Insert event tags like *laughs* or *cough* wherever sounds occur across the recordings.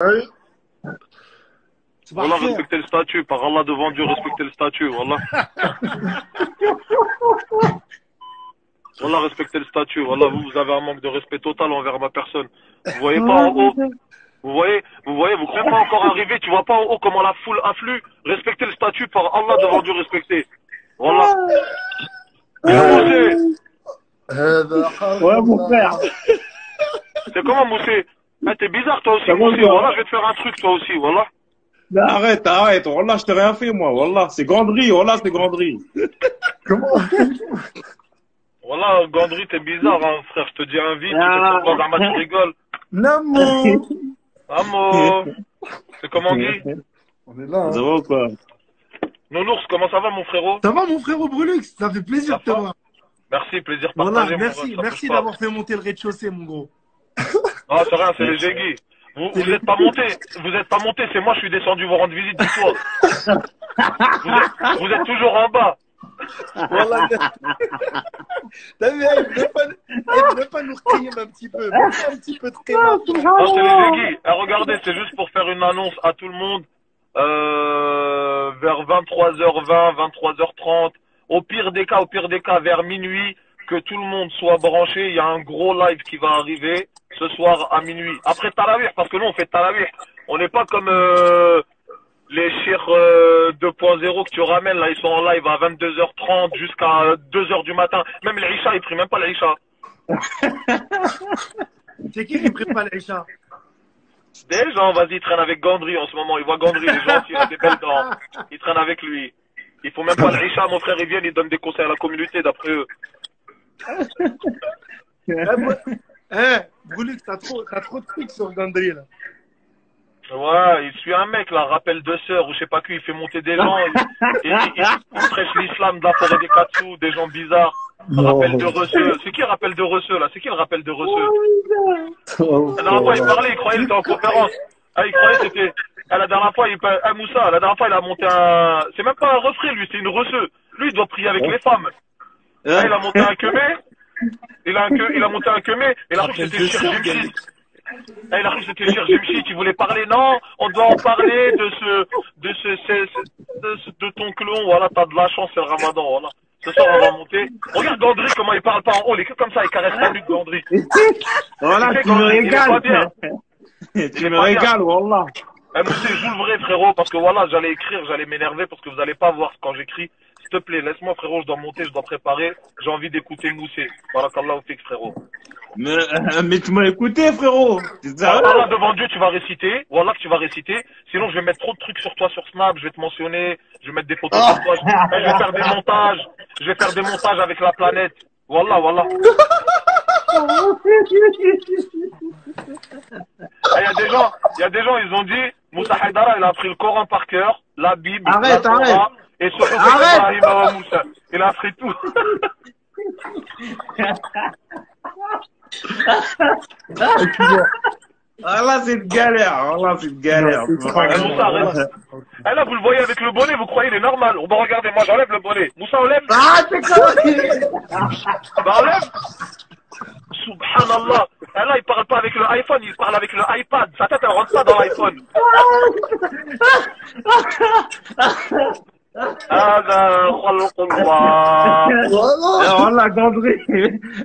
Oui. Voilà, respectez le statut. Par Allah devant Dieu, respectez le statut. Voilà. voilà, *laughs* respectez le statut. Voilà, vous, vous avez un manque de respect total envers ma personne. Vous voyez pas en haut vous voyez, vous voyez, vous croyez pas encore arriver, tu vois pas en haut comment la foule afflue. Respectez le statut par Allah devant Dieu respecté. Voilà. Ouais, mon frère. C'est comment, Moussé? Eh, T'es bizarre toi aussi, Ça va, Moussé. toi Wallah, je vais te faire un truc toi aussi. Mais arrête, arrête. Wallah, je t'ai rien fait, moi. Wallah, c'est granderie. Wallah, c'est granderie. *laughs* Comment Wallah, Gandry, t'es bizarre, hein, frère. Je te dis un vite. Tu Ah. fais semblant d'un tu rigoles. Namo *laughs* Amo. C'est comment Guy On est là. Ça Hein. va ou quoi Nounours, comment ça va mon frérot Ça va mon frérot Brulux Ça fait plaisir de te Ça voir. Merci, plaisir Voilà, partagé. mon merci, ça merci d'avoir fait monter le rez-de-chaussée mon gros. *laughs* Non, c'est rien, c'est les Jégui. Vous, vous êtes pas monté, vous êtes pas monté, c'est moi, je suis descendu vous rendre visite, dis-toi. Vous êtes, vous êtes toujours en bas. Voilà. *laughs* T'as vu, il veut pas, veut pas nous recueillir un petit peu. Même Un petit peu de c'est les Jégui. Eh, regardez, c'est juste pour faire une annonce à tout le monde. Euh, vers 23h20, 23h30. Au pire des cas, au pire des cas, vers minuit, que tout le monde soit branché. Il y a un gros live qui va arriver ce soir à minuit. Après Tarawih, parce que nous, on fait Tarawih. On n'est pas comme euh, les chers euh, 2.0 que tu ramènes. Là, ils sont en live à 22h30 jusqu'à 2h du matin. Même l'Isha, ils prient même pas l'Isha. *laughs* C'est qui qui prépare l'Aïcha Des gens, vas-y, ils traînent avec Gandry en ce moment. Ils voient Gandry, les gens, il a des belles dents. Ils traînent avec lui. Ils font même pas l'Isha, mon frère, ils viennent, ils donnent des conseils à la communauté d'après eux. Eh, Bru- eh, Brulux, t'as trop, t'as trop de trucs sur Gandry là. Ouais, il suit un mec, là, rappel de sœurs, ou je sais pas qui, il fait monter des gens, il, il, il- il prêche l'islam de la forêt des Katsu, des gens bizarres. Rappel de Resseux. C'est qui rappel de Resseux, là? C'est qui le rappel de Resseux? La dernière fois, il parlait, il croyait qu'il était en conférence. Ah, il croyait que c'était, ah, la dernière fois, il, ah, Moussa, la dernière fois, il a monté un, c'est même pas un refrain, lui, c'est une Resseux. Lui, il doit prier avec les femmes. Ah, il a monté un queumé. Il a un que, il a monté un queumé. Et il a cru que c'était Cher Jimshit. Ah, il a cru que c'était Cher Jimshit. Il voulait parler. Non, on doit en parler de ce, de ce, ce- ce- de, ce- de ton clon. Voilà, t'as de la chance, c'est le ramadan. Voilà. Ce soir, on va monter. Regarde Gandry, comment il parle pas en haut. Il est que comme ça, il caresse la nuque, Gandry. Voilà, Tu me régales. Tu me régales, Wallah. Eh, Moussé, joue le vrai, frérot, parce que voilà, j'allais écrire, j'allais m'énerver parce que vous allez pas voir quand j'écris. S'il te plaît, laisse-moi, frérot, je dois monter, je dois préparer. J'ai envie d'écouter Moussé. Barakallah au fixe, frérot. Mais, euh, mais tu m'as écouté, frérot. Voilà, devant Dieu, tu vas réciter. Voilà que tu vas réciter. Sinon, je vais mettre trop de trucs sur toi sur Snap. Je vais te mentionner. Je vais mettre des photos sur toi. Je, eh, je vais faire des montages. Je vais faire des montages avec la planète. Voilà, voilà. Il *laughs* y a des gens, il y a des gens, ils ont dit, Moussa Haidara, il a appris le Coran par cœur, la Bible, Arrête, la Torah, arrête. Et surtout Arrête. Ibrahim Awa Moussa. Il a appris tout. Ah là, c'est une galère. Ah là, c'est une galère. Non, c'est Moussa, arrête. Eh, là, vous le voyez avec le bonnet, vous croyez, il est normal. Bon, regardez, moi, j'enlève le bonnet. Moussa, enlève. Ah, c'est quoi Bah, enlève. Subhanallah. Eh, là, il parle pas avec le iPhone, il parle avec le iPad. Sa tête, elle rentre pas dans l'iPhone. خلق الله Eh, Wallah, Gandry.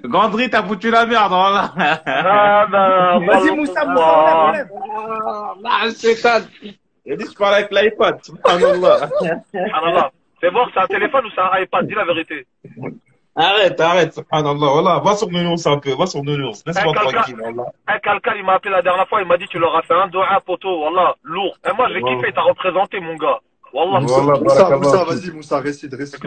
Gandry, t'as foutu la merde, Wallah. هذا Vas-y خلق Moussa, Moussa, الله enlève, enlève. Ah, c'est ça. Il a dit, je parle avec l'iPad. Subhanallah. Subhanallah. Fais voir, c'est un téléphone ou c'est un iPad Dis la vérité. Arrête, arrête, subhanallah. Voilà, va sur Nounours un peu, va sur Nounours. Laisse-moi Eh, quelqu'un- tranquille, Wallah. Un quelqu'un, il m'a appelé la dernière fois, il m'a dit tu leur as fait un doigt poteau, wallah, lourd. Et moi, j'ai Wow. kiffé, t'as représenté, mon gars. Wallah, Moussa, Moussa, vas-y, Moussa, récite, récite.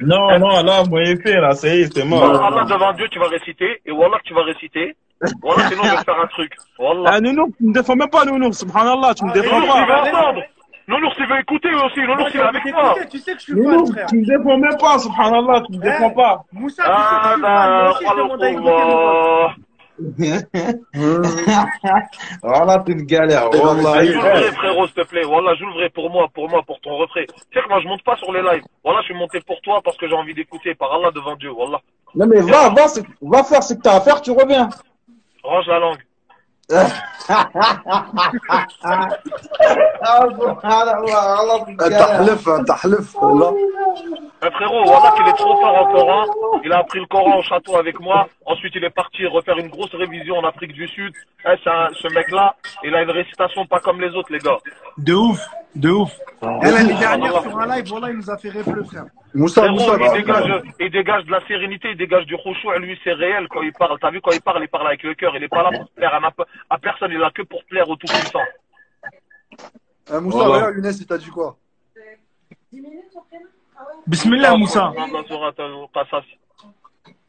Non, non, là, vous m'avez fait, là, ça y est, c'est mort. Allah, devant Dieu, tu vas réciter, et Wallah, tu vas réciter. Wallah, sinon, je vais faire un truc. Wallah. Ah, Nounours, tu me défends même pas, Nounours, subhanallah, tu me ah, défends pas. Il va entendre. Nounours, il veut écouter aussi, Nounours, il est avec moi. Tu sais que je suis pas, frère. Tu me défends même pas, subhanallah, tu me défends eh, pas. Moussa, tu sais que je ah, suis pas, moi aussi, je bah, demande à écouter, *laughs* Voilà, t'es une galère, Eh, wallah. Eh, Joue le vrai, frérot, s'il te plaît. Wallah, joue le vrai pour moi, pour moi, pour ton refrain. Tu sais que moi, je monte pas sur les lives. Wallah, je suis monté pour toi parce que j'ai envie d'écouter. Par Allah, devant Dieu. Wallah. Non, mais va, va, c'est- va faire ce que t'as à faire, tu reviens. Range la langue. تحلف تحلف والله un frérot, voilà qu'il est trop fort en Coran. Il a appris le Coran au château avec moi. Ensuite, il est parti refaire une grosse révision en Afrique du Sud. Eh, c'est un- ce mec-là, il a une récitation pas comme les autres, les gars. De ouf, de ouf. Elle, l'année dernière, sur un live, voilà, il nous a fait rêver, le frère. Moussa Frérot, Moussa il dégage, il dégage de la sérénité, il dégage du. Et lui, c'est réel quand il parle. T'as vu, quand il parle, il parle avec le cœur. Il est pas là pour plaire à personne. Il est là que pour plaire au Tout-Puissant. Euh, Moussa Voilà. regarde Younes il t'a dit quoi? Bismillah, Moussa.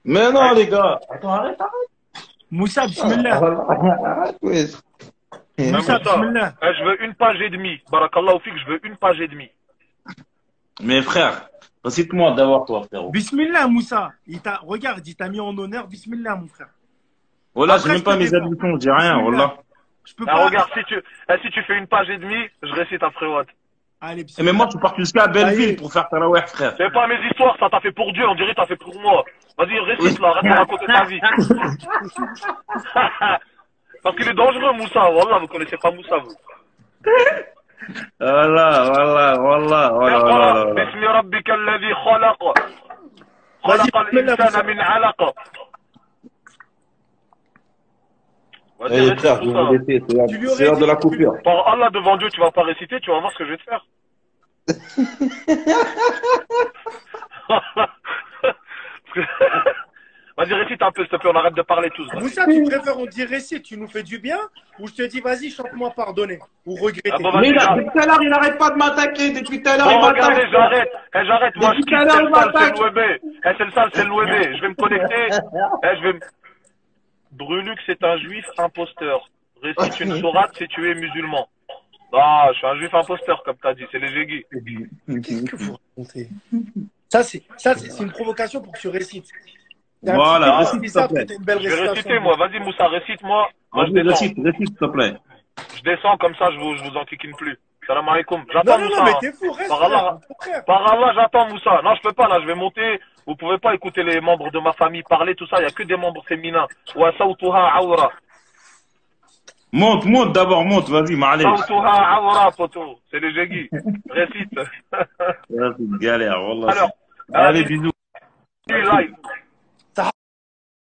Mais non, les gars. Moussa, bismillah. Moussa, Moussa. bismillah. Eh, je veux une page et demie. Barakallahu fik, je veux une page et demie. Mais frère, récite-moi d'abord, toi, frérot. Bismillah, Moussa. Il regarde, il t'a mis en honneur. Bismillah, mon frère. Voilà, Après, j'ai même je pas mes admissions, j'ai rien, voilà. Je peux Ah, pas. regarde, si tu, eh, si tu fais une page et demie, je récite un frérot. Allez, Et bismillah. mais moi, tu pars jusqu'à Belleville pour faire Taraweh, frère. C'est pas mes histoires, ça t'a fait pour Dieu, on dirait t'as fait pour moi. Vas-y, récite là, arrête de raconter ta vie. *laughs* Parce qu'il est dangereux, Moussa. Wallah, vous connaissez pas Moussa, vous. Voilà, voilà, voilà, voilà, voilà, اقرأ voilà. باسم ربك الذي خلق Vas-y, خلق bismillah, Moussa. الإنسان من علق Vas-y, Allez, récite frère, je vais laisser, c'est l'heure- de la coupure. Par Allah, devant Dieu, tu vas pas réciter, tu vas voir ce que je vais te faire. *laughs* Vas-y, récite un peu, s'il te plaît, on arrête de parler tous. Moussa, tu préfères on dit récite, tu nous fais du bien ou je te dis vas-y, chante-moi pardonner ou regretter Ah, bon, Mais là, depuis tout à l'heure, il n'arrête pas de m'attaquer. Depuis tout à l'heure, il regardez, m'attaque. j'arrête. Eh, j'arrête, moi, je Depuis quitte. tout à C'est l'heure, le sale, il c'est m'attaque. le web. Eh, c'est le sale, c'est le web. Je vais me connecter. *laughs* Eh, je vais me... Brunux est un juif imposteur. Récite une sourate si tu es musulman. Ah, je suis un juif imposteur, comme t'as dit. C'est les jéguis. Qu'est-ce que vous racontez? Ça, c'est ça, c'est c'est une provocation pour que tu récites. Voilà, récite, s'il te Je vais réciter, moi. Vas-y, Moussa, récite-moi. Moi, je descends. récite, récite, s'il te plaît. Je descends, comme ça, je vous, je vous enquiquine plus. Salam alaikum. J'attends Non, non, Moussa. non, mais hein. t'es fou, reste. Par Allah. frère, mon frère. Par Allah, j'attends Moussa. Non, je peux pas, là, je vais monter. Vous pouvez pas écouter les membres de ma famille parler, tout ça. Il y a que des membres féminins. Wa sawtuha awra. Monte, monte d'abord, monte, vas-y, m'allez. Sawtuha awra, poto. C'est les jéguis. Récite. *laughs* Galère, wallah. Alors, Allez, euh, bisous. live.